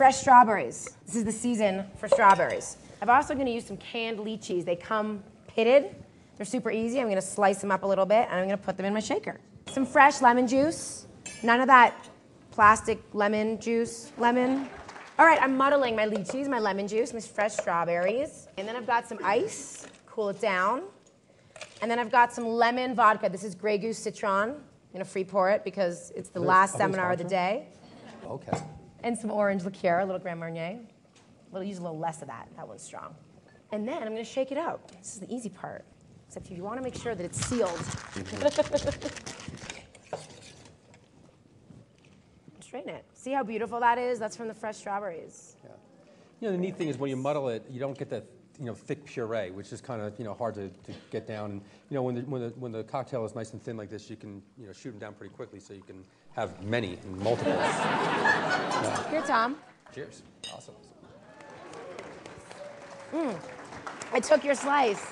fresh strawberries. This is the season for strawberries. I'm also gonna use some canned lychees. They come pitted. They're super easy. I'm gonna slice them up a little bit and I'm gonna put them in my shaker. Some fresh lemon juice. None of that plastic lemon juice, lemon. All right, I'm muddling my lychees, my lemon juice, my fresh strawberries. And then I've got some ice, cool it down. And then I've got some lemon vodka. This is Grey Goose Citron. I'm gonna free pour it because it's the last seminar of the day. Okay. And some orange liqueur, a little Grand Marnier. We'll use a little less of that. That one's strong. And then I'm gonna shake it out. This is the easy part. Except if you wanna make sure that it's sealed. Mm-hmm. Strain it. See how beautiful that is? That's from the fresh strawberries. Yeah. You know, the neat thing is when you muddle it, you don't get that you know thick puree, which is kind of you know hard to, to get down. And you know when the, when the when the cocktail is nice and thin like this, you can you know shoot them down pretty quickly, so you can have many and multiples. Here, Tom. Cheers. Awesome. Mm. I took your slice.